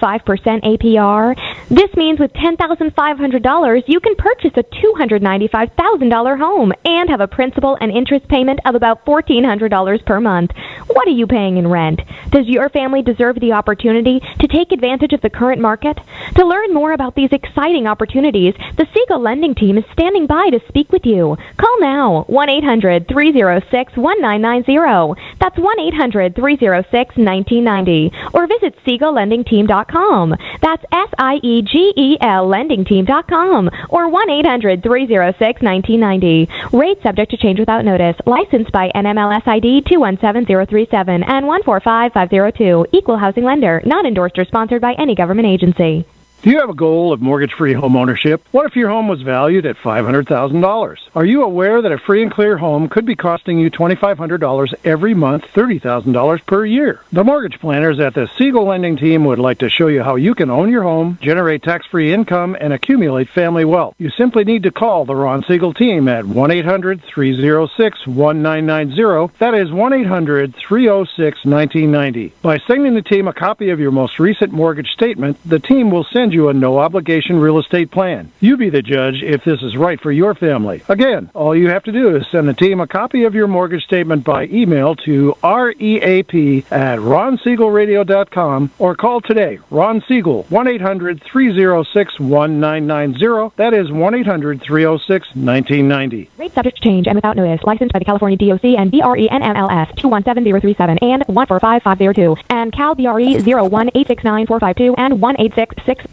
APR? This means with $10,500, you can purchase a $295,000 home and have a principal and interest payment of about $1,400 per month. What are you paying in rent? Does your family deserve the opportunity to take advantage of the current market? To learn more about these exciting opportunities, the Siegel Lending team is standing by to speak with you. Call now 1 800 306 1990. That's 1 800 306 1990. Or visit SiegelLendingTeam.com. That's S I E G E L LendingTeam.com. Or 1 800 306 1990. Rate subject to change without notice. Licensed by NMLS ID 217037 and 145502. Equal housing lender. Not endorsed or sponsored by any government agency. Do you have a goal of mortgage free home ownership? What if your home was valued at $500,000? Are you aware that a free and clear home could be costing you $2,500 every month, $30,000 per year? The mortgage planners at the Siegel Lending Team would like to show you how you can own your home, generate tax free income, and accumulate family wealth. You simply need to call the Ron Siegel team at 1 800 306 1990. That is 1 800 306 1990. By sending the team a copy of your most recent mortgage statement, the team will send you a no obligation real estate plan. You be the judge if this is right for your family. Again, all you have to do is send the team a copy of your mortgage statement by email to REAP at ronsiegelradio.com or call today. Ron Siegel, 1 800 306 1990. That is 1 800 306 1990. Rate subject to change and without notice. Licensed by the California DOC and BRENMLS 217037 and 145502 and Cal BRE 0186945 and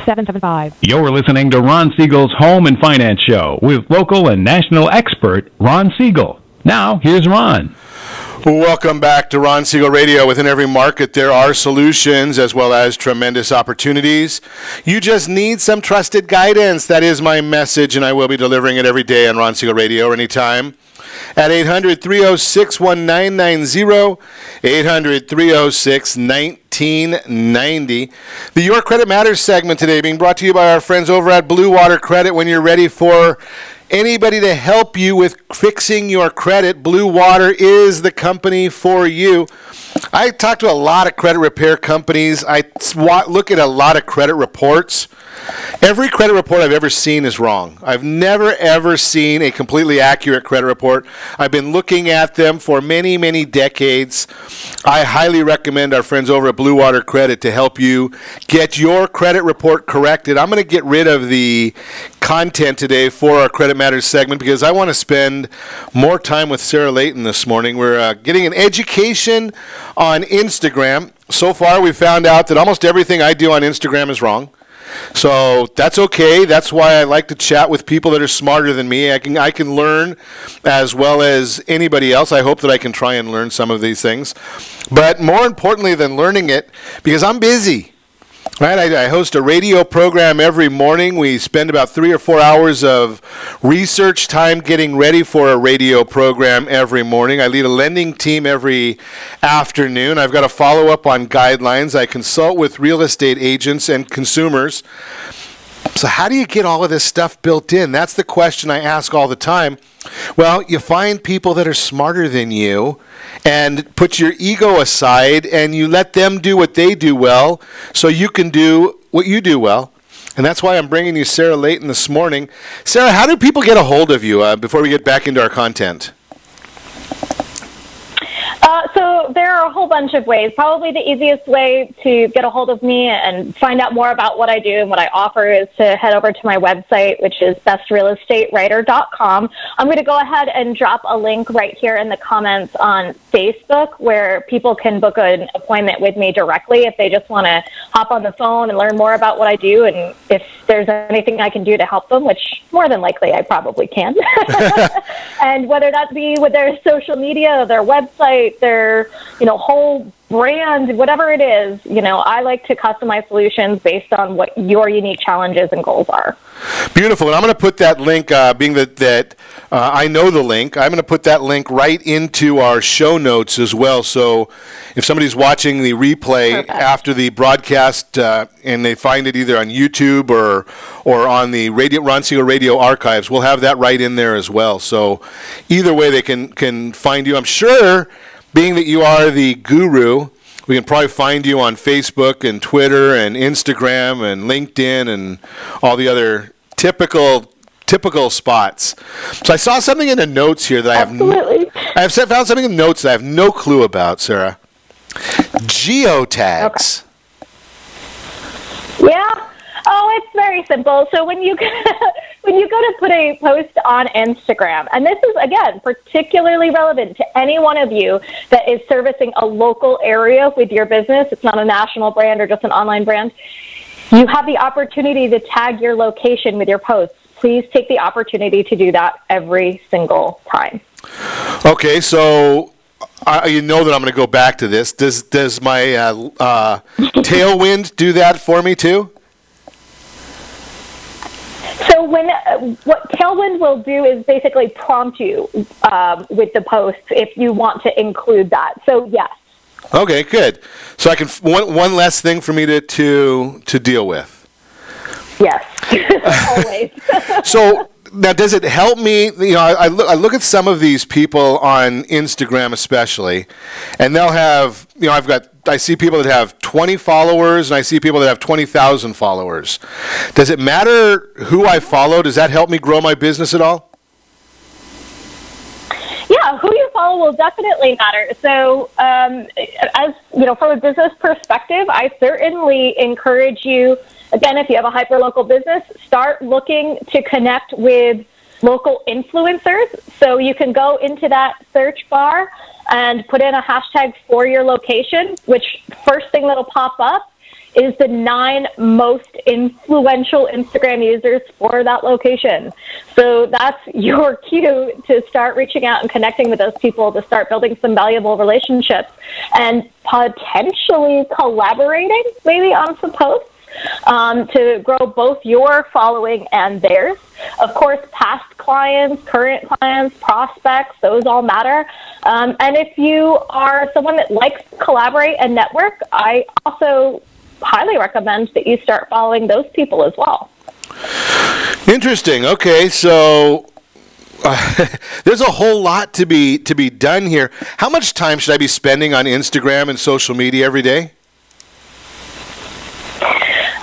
1866775. You're listening to Ron Siegel's Home and Finance Show with local and national expert Ron Siegel. Now, here's Ron. Welcome back to Ron Siegel Radio. Within every market, there are solutions as well as tremendous opportunities. You just need some trusted guidance. That is my message, and I will be delivering it every day on Ron Siegel Radio or anytime at 800 306 1990, 800 306 1990. The Your Credit Matters segment today being brought to you by our friends over at Blue Water Credit. When you're ready for anybody to help you with fixing your credit, Blue Water is the company for you. I talk to a lot of credit repair companies. I look at a lot of credit reports. Every credit report I've ever seen is wrong. I've never ever seen a completely accurate credit report. I've been looking at them for many, many decades. I highly recommend our friends over at Blue Water Credit to help you get your credit report corrected. I'm going to get rid of the content today for our Credit Matters segment because I want to spend more time with Sarah Layton this morning. We're uh, getting an education on Instagram. So far, we found out that almost everything I do on Instagram is wrong. So that's okay. That's why I like to chat with people that are smarter than me. I can I can learn as well as anybody else. I hope that I can try and learn some of these things. But more importantly than learning it, because I'm busy. Right, I, I, host a radio program every morning. We spend about three or four hours of research time getting ready for a radio program every morning. I lead a lending team every afternoon. I've got to follow up on guidelines. I consult with real estate agents and consumers. So, how do you get all of this stuff built in? That's the question I ask all the time. Well, you find people that are smarter than you and put your ego aside and you let them do what they do well so you can do what you do well. And that's why I'm bringing you Sarah Layton this morning. Sarah, how do people get a hold of you uh, before we get back into our content? Uh, so there are a whole bunch of ways. Probably the easiest way to get a hold of me and find out more about what I do and what I offer is to head over to my website, which is bestrealestatewriter.com. I'm going to go ahead and drop a link right here in the comments on Facebook where people can book an appointment with me directly if they just want to hop on the phone and learn more about what I do and if there's anything I can do to help them, which more than likely I probably can. [laughs] [laughs] and whether that be with their social media, their website, their, you know, whole brand, whatever it is, you know, I like to customize solutions based on what your unique challenges and goals are. Beautiful. And I'm going to put that link, uh, being that, that Uh, I know the link. I'm going to put that link right into our show notes as well. So if somebody's watching the replay after the broadcast uh, and they find it either on YouTube or or on the radio Ron Siegel Radio archives, we'll have that right in there as well. So either way, they can can find you. I'm sure, being that you are the guru. We can probably find you on Facebook and Twitter and Instagram and LinkedIn and all the other typical typical spots. So I saw something in the notes here that I have Absolutely. I have found something in the notes that I have no clue about, Sarah. Geotags. Okay. Yeah. Oh, it's very simple. So when you [laughs] when you go to put a post on Instagram, and this is again particularly relevant to any one of you that is servicing a local area with your business, it's not a national brand or just an online brand. You have the opportunity to tag your location with your posts. Please take the opportunity to do that every single time. Okay, so uh, you know that I'm going to go back to this. Does does my uh, uh, Tailwind do that for me too? So when uh, what Tailwind will do is basically prompt you um, with the posts if you want to include that. So yes, Okay, good. So I can f- one one less thing for me to to to deal with. yes, [laughs] always. [laughs] so now does it help me you know I, I, look, I look at some of these people on instagram especially and they'll have you know i've got i see people that have 20 followers and i see people that have 20000 followers does it matter who i follow does that help me grow my business at all Yeah, who you follow will definitely matter. So, um, as you know, from a business perspective, I certainly encourage you. Again, if you have a hyperlocal business, start looking to connect with local influencers. So you can go into that search bar and put in a hashtag for your location. Which first thing that'll pop up is the nine most influential Instagram users for that location. So that's [laughs] your cue to start reaching out and connecting with those people to start building some valuable relationships and potentially collaborating maybe on some posts. Um, to grow both your following and theirs. Of course, past clients, current clients, prospects, those all matter. Um, and if you are someone that likes to collaborate and network, I also highly recommend that you start following those people as well. interesting okay so uh, [laughs] there's a whole lot to be to be done here how much time should i be spending on instagram and social media every day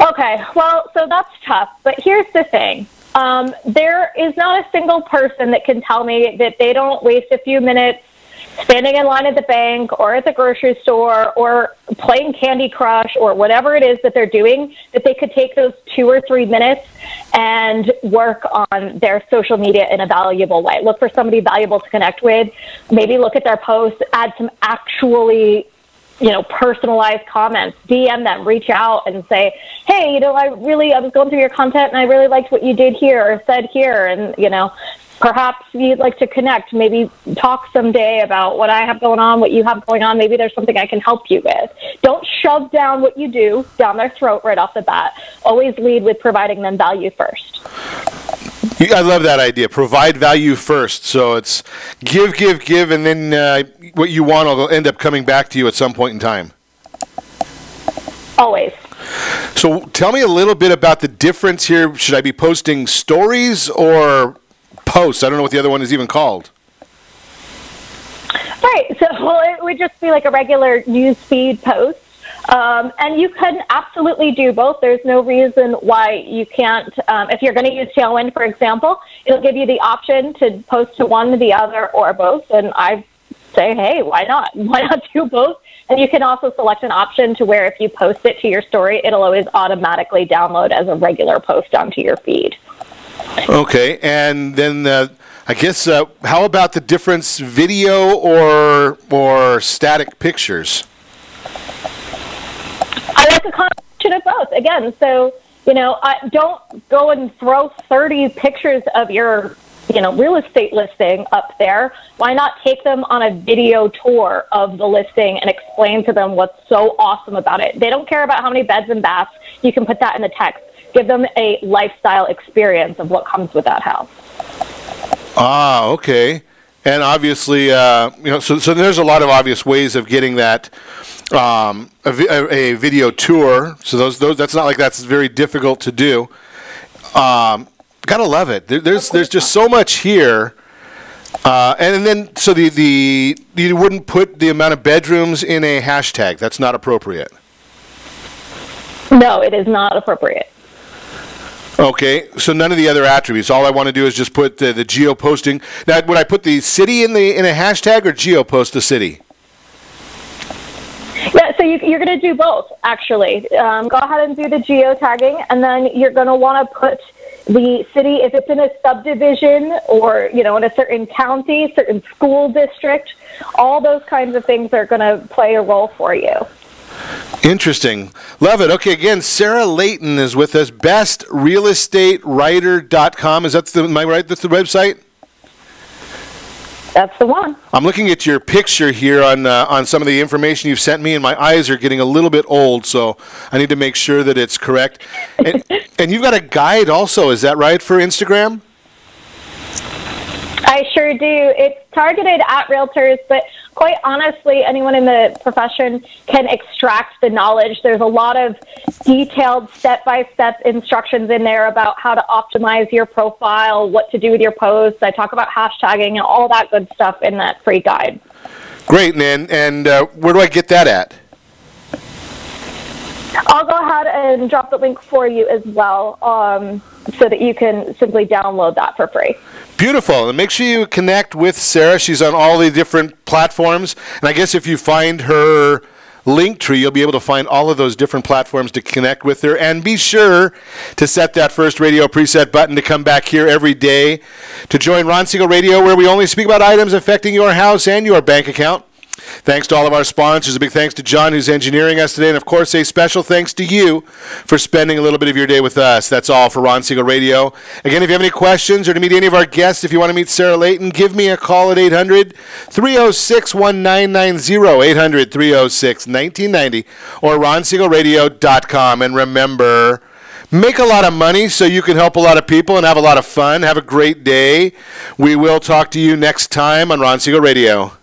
Okay, well, so that's tough. But here's the thing um, there is not a single person that can tell me that they don't waste a few minutes standing in line at the bank or at the grocery store or playing Candy Crush or whatever it is that they're doing, that they could take those two or three minutes and work on their social media in a valuable way. Look for somebody valuable to connect with. Maybe look at their posts, add some actually you know, personalized comments, DM them, reach out and say, hey, you know, I really, I was going through your content and I really liked what you did here or said here. And, you know, perhaps you'd like to connect, maybe talk someday about what I have going on, what you have going on. Maybe there's something I can help you with. Don't shove down what you do down their throat right off the bat. Always lead with providing them value first. I love that idea. Provide value first. So it's give, give, give, and then uh, what you want will end up coming back to you at some point in time. Always. So tell me a little bit about the difference here. Should I be posting stories or posts? I don't know what the other one is even called. Right. So [laughs] well, it would just be like a regular news feed post. Um, and you can absolutely do both. There's no reason why you can't. Um, if you're going to use Tailwind, for example, it'll give you the option to post to one, the other, or both. And I say, hey, why not? [laughs] Why not do both? And you can also select an option to where if you post it to your story, it'll always automatically download as a regular post onto your feed. Okay, and then uh, I guess uh, how about the difference video or or static pictures? I like a combination of both. Again, so you know, I don't go and throw 30 pictures of your you know real estate listing up there. Why not take them on a video tour of the listing and explain to them what's so awesome about it? They don't care about how many beds and baths. You can put that in the text. Give them a lifestyle experience of what comes with that house. Ah, okay. And obviously, uh, you know, so, so there's a lot of obvious ways of getting that um, a, a, video tour. So those, those that's not like that's very difficult to do. Um, gotta love it. There, there's there's just so much here. Uh, and then so the the you wouldn't put the amount of bedrooms in a hashtag. That's not appropriate. No, it is not appropriate. Okay, so none of the other attributes. All I want to do is just put the, the geo posting. Now, would I put the city in the in a hashtag or geo post the city? Yeah, so you, you're going to do both, actually. Um, go ahead and do the geo tagging, and then you're going to want to put the city, if it's in a subdivision or, you know, in a certain county, certain school district, all those kinds of things are going to play a role for you. Interesting. Love it. Okay, again, Sarah Layton is with us. BestRealEstateWriter.com. Is that the, am I right? That's the website? That's the one. I'm looking at your picture here on uh, on some of the information you've sent me, and my eyes are getting a little bit old, so I need to make sure that it's correct. And, [laughs] and you've got a guide also, is that right, for Instagram? I sure do. It's targeted at realtors, but quite honestly, anyone in the profession can extract the knowledge. There's a lot of detailed step by step instructions in there about how to optimize your profile, what to do with your posts. I talk about hashtagging and all that good stuff in that free guide. Great, and, and uh, where do I get that at? I'll go ahead and drop the link for you as well um, so that you can simply download that for free. Beautiful. And make sure you connect with Sarah. She's on all the different platforms. And I guess if you find her link tree, you'll be able to find all of those different platforms to connect with her. And be sure to set that first radio preset button to come back here every day to join Ron Siegel Radio, where we only speak about items affecting your house and your bank account. Thanks to all of our sponsors. A big thanks to John, who's engineering us today. And of course, a special thanks to you for spending a little bit of your day with us. That's all for Ron Siegel Radio. Again, if you have any questions or to meet any of our guests, if you want to meet Sarah Layton, give me a call at 800 306 1990, 800 306 1990, or ronsiegelradio.com. And remember, make a lot of money so you can help a lot of people and have a lot of fun. Have a great day. We will talk to you next time on Ron Siegel Radio.